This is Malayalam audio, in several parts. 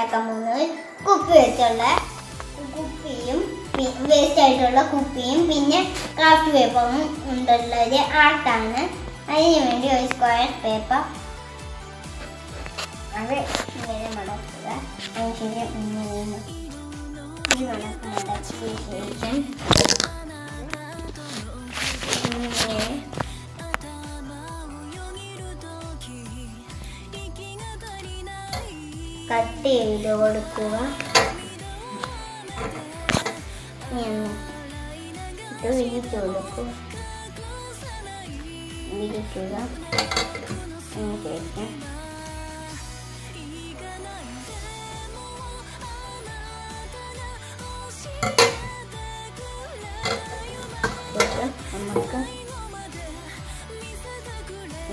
ഉണ്ടാക്കാൻ പോകുന്നത് കുപ്പി വെച്ചുള്ള കുപ്പിയും വേസ്റ്റ് ആയിട്ടുള്ള കുപ്പിയും പിന്നെ ക്രാഫ്റ്റ് പേപ്പറും ഉണ്ടുള്ള ഒരു ആർട്ടാണ് അതിന് വേണ്ടി ഒരു സ്ക്വയർ പേപ്പർ അത് ഇങ്ങനെ മടക്കുക. അതിനുശേഷം ഇങ്ങനെ ഈ മടക്ക് മടക്കിയ ശേഷം കട്ട് ചെയ്ത് കൊടുക്കുക ഇങ്ങനെ ഇത് വിരിച്ചു കൊടുക്കുക വിരിക്കുക അതിന് ശേഷം ശേഷം നമുക്ക്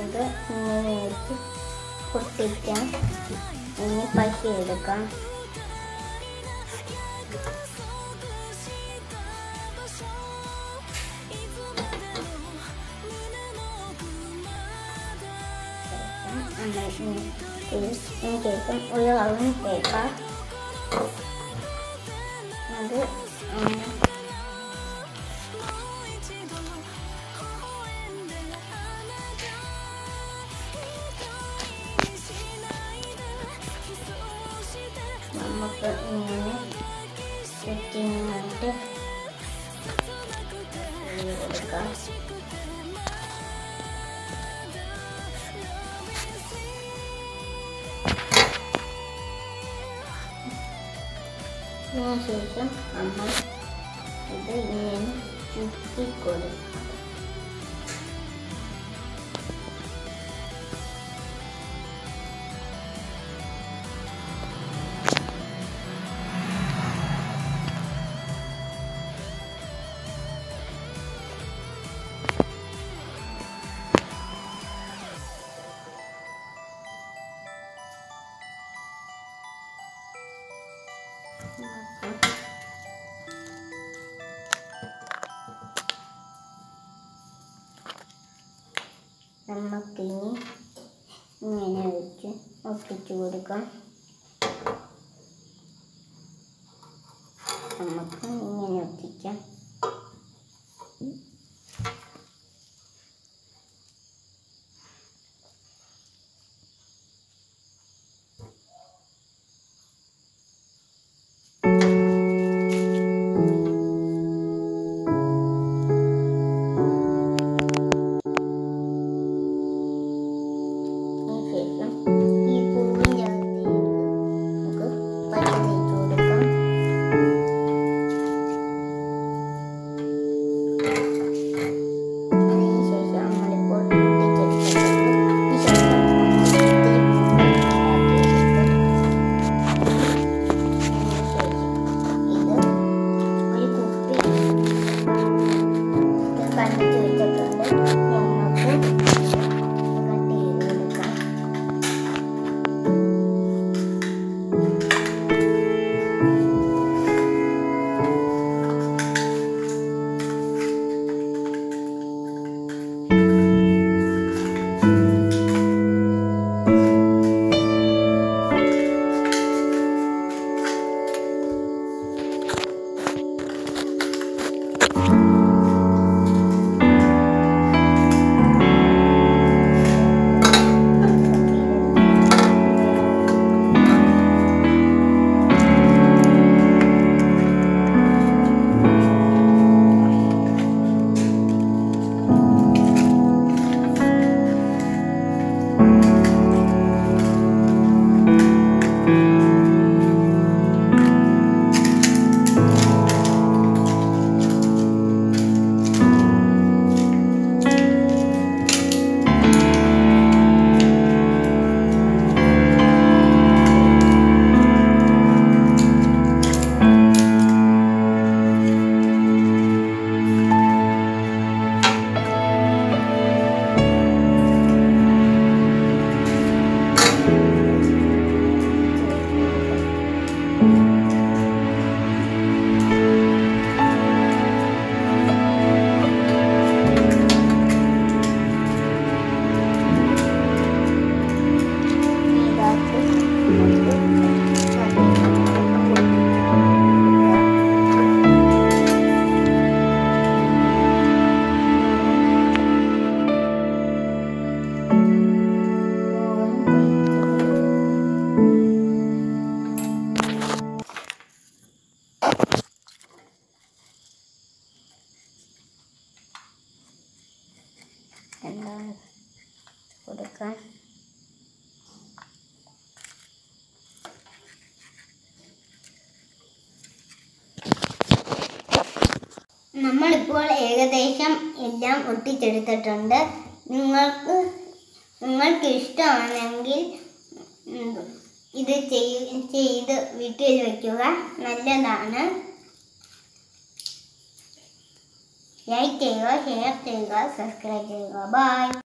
ഇത് ഇങ്ങനെ വെച്ച് പൊട്ടിക്കാം ini pasir dekat ambil ini terus ini kita oil alun paper lalu um, 않을까? 안녕하세요. 안녕. 근데 얘는 죽을 거래. നമുക്കിനി ഇങ്ങനെ വെച്ച് ഒപ്പിച്ചു കൊടുക്കാം. നമുക്ക് ഇങ്ങനെ ഒട്ടിക്കാം. കൊടുക്കാൻ. നമ്മളിപ്പോൾ ഏകദേശം എല്ലാം ഒട്ടിച്ചെടുത്തിട്ടുണ്ട്. നിങ്ങൾക്ക് നിങ്ങൾക്ക് ഇഷ്ടമാണെങ്കിൽ ഇത് ചെയ്- ചെയ്ത് വീട്ടിൽ വയ്ക്കുക നല്ലതാണ്. ലൈക്ക് ചെയ്യുക ഷെയർ ചെയ്യുക സബ്സ്ക്രൈബ് ചെയ്യുക. ബൈ.